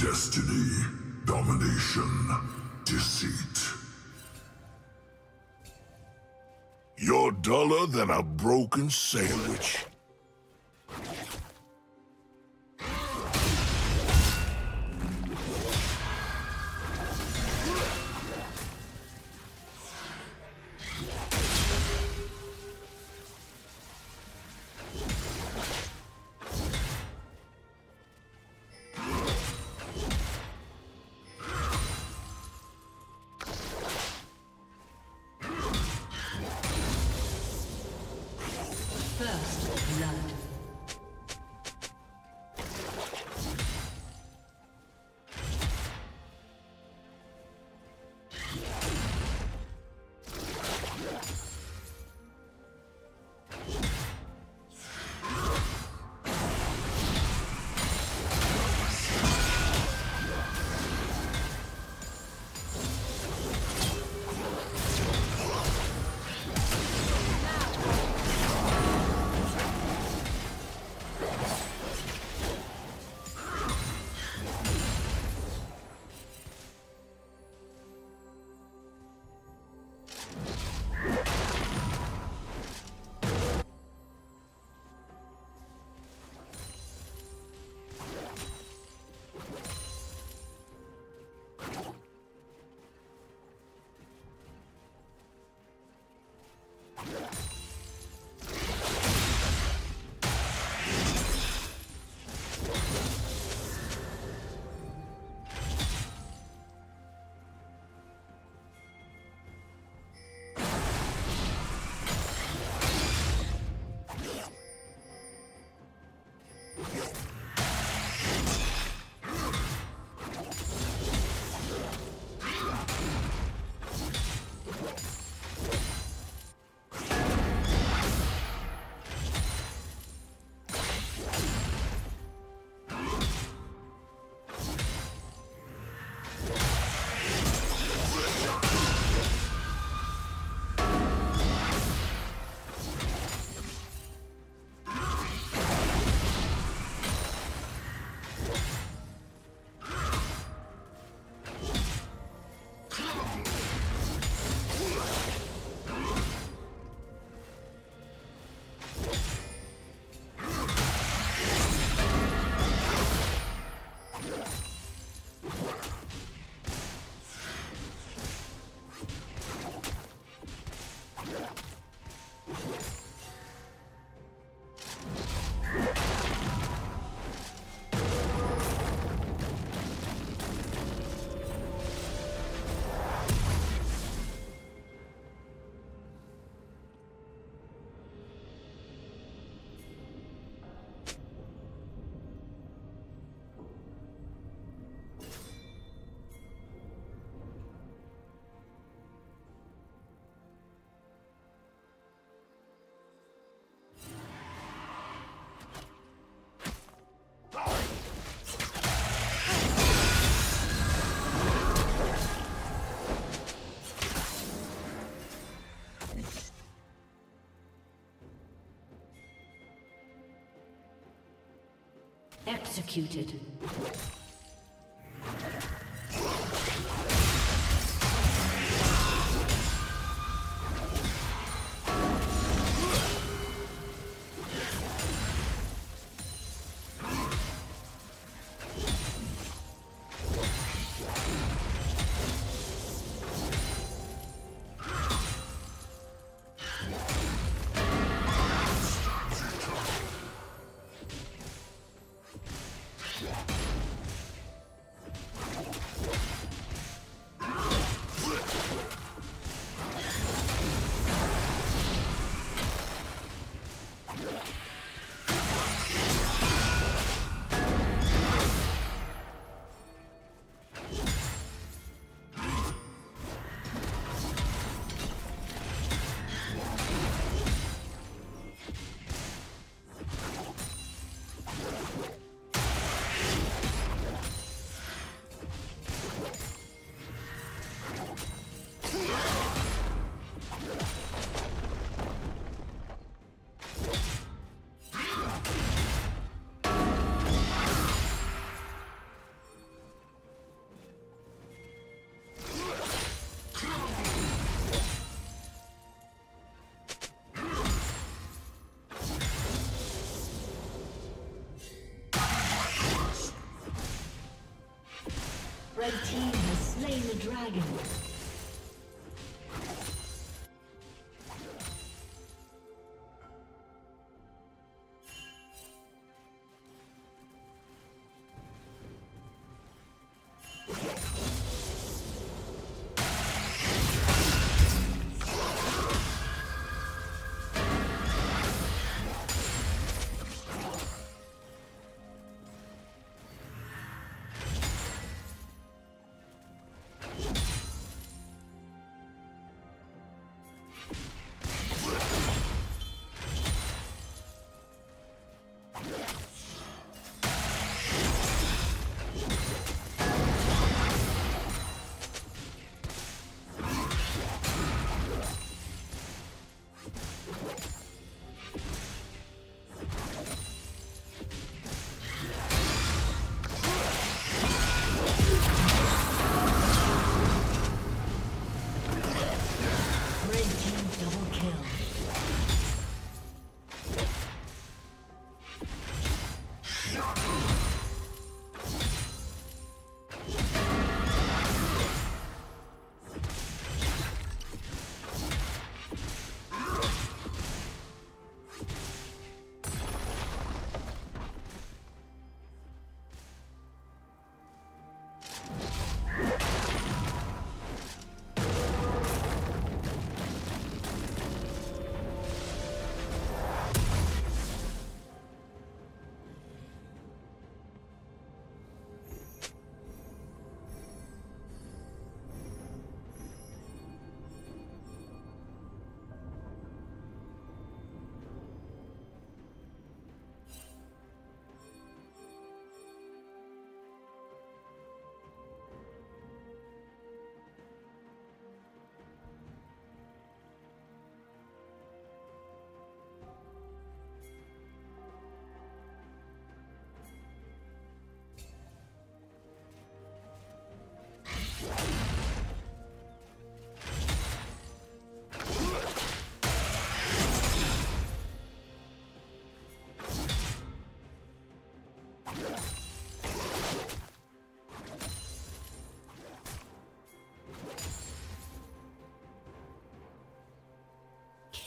Destiny, domination, deceit. You're duller than a broken sandwich. Executed. Dragon.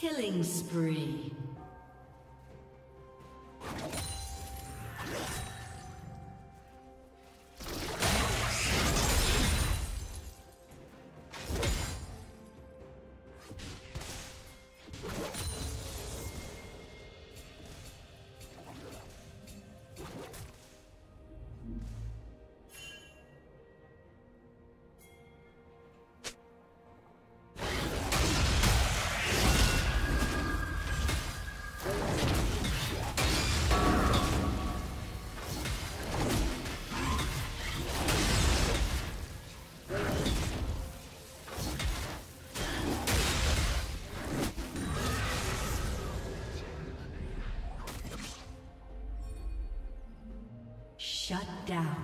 Killing spree. Shut down.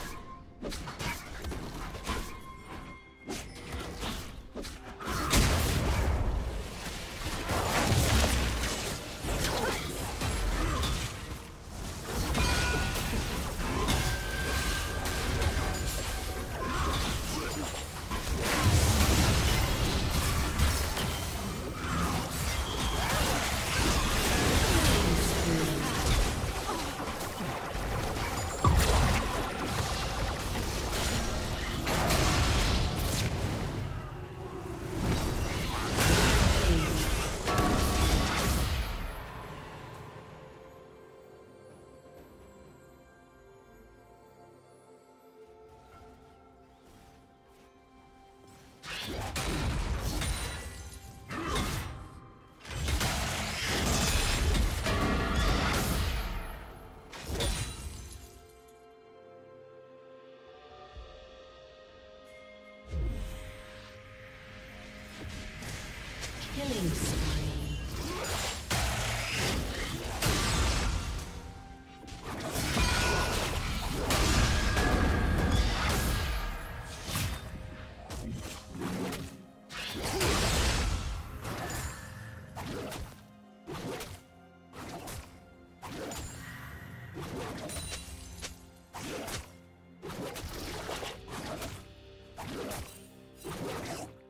Killing spree.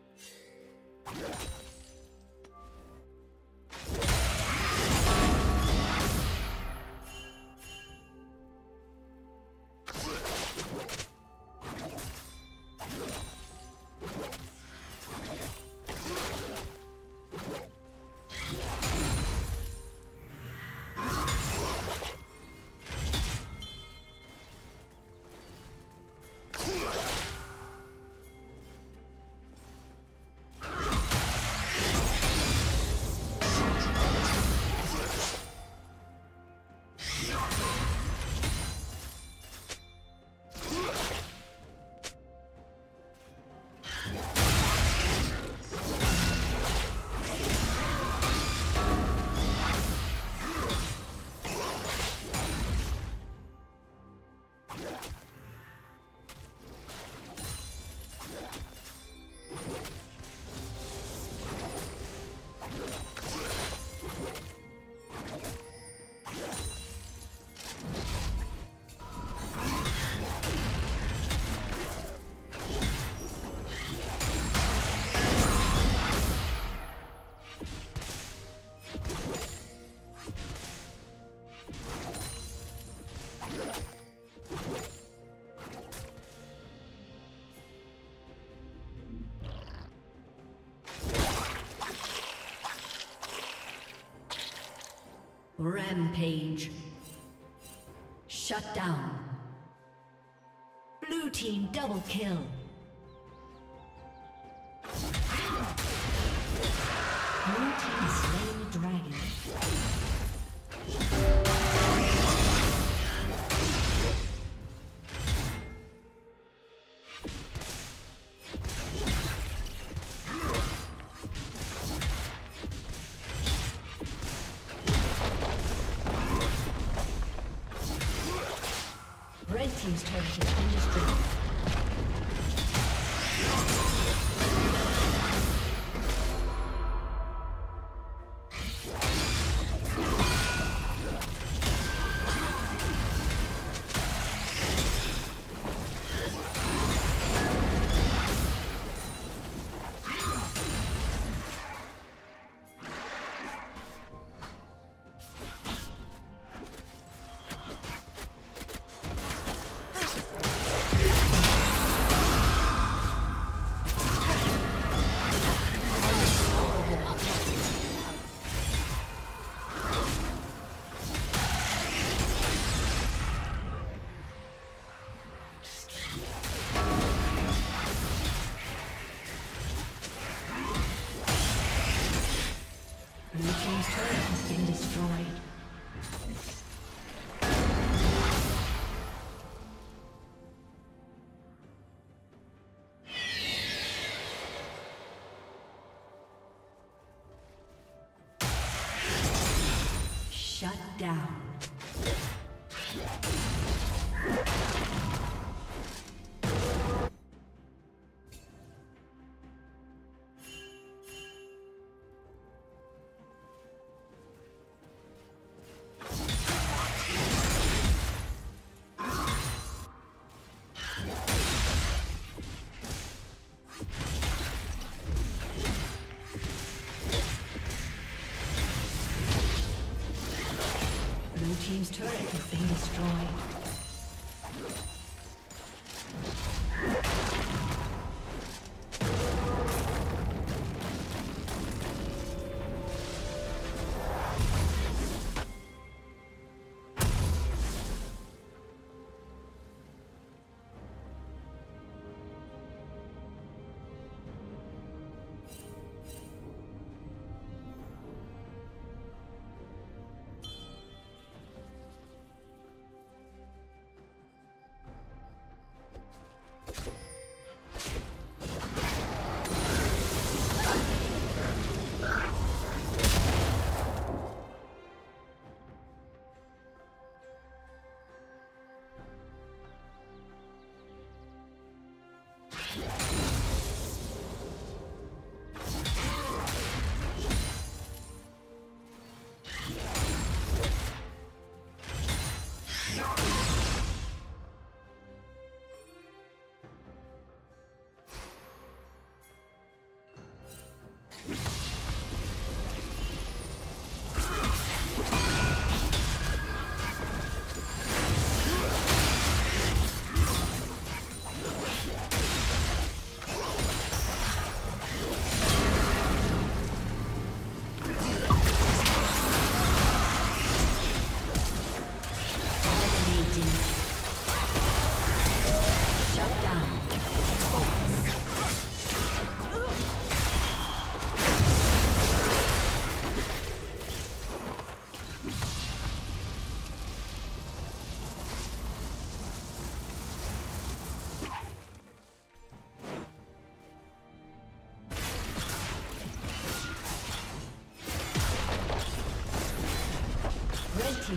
Rampage. Shut down. Blue team double kill. Blue team slain dragon. Down.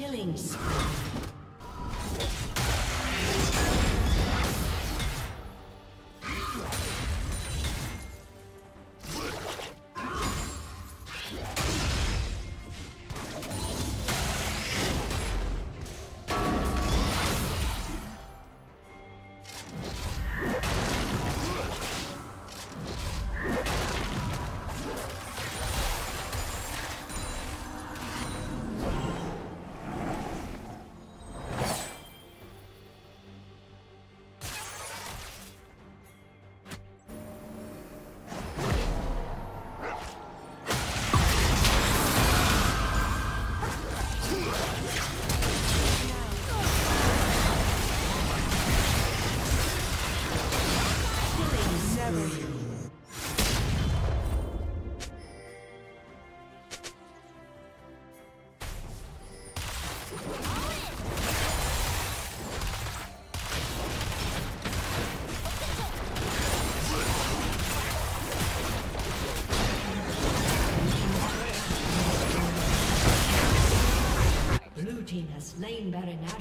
Killing spree. Slain Baron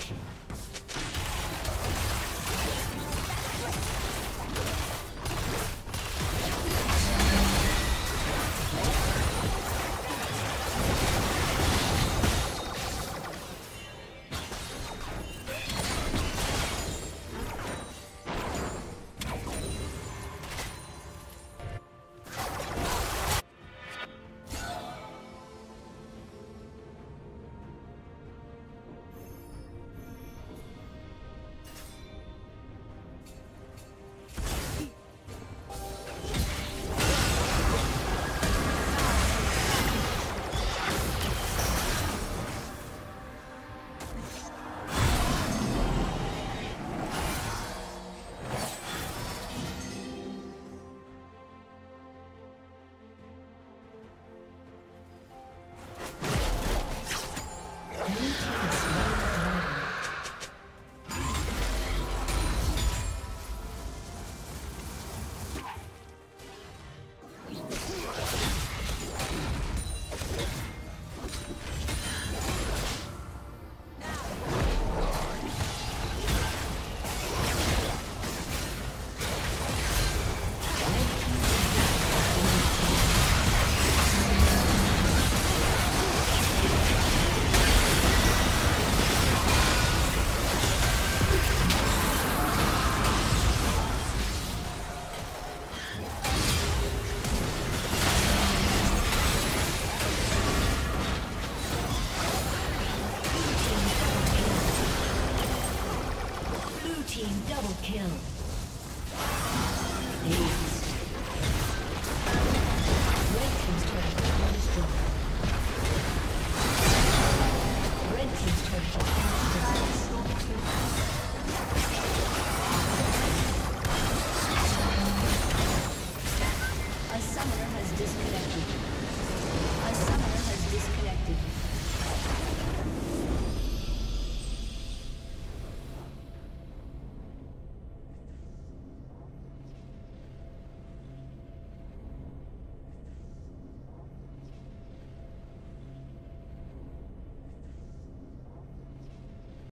Double kill.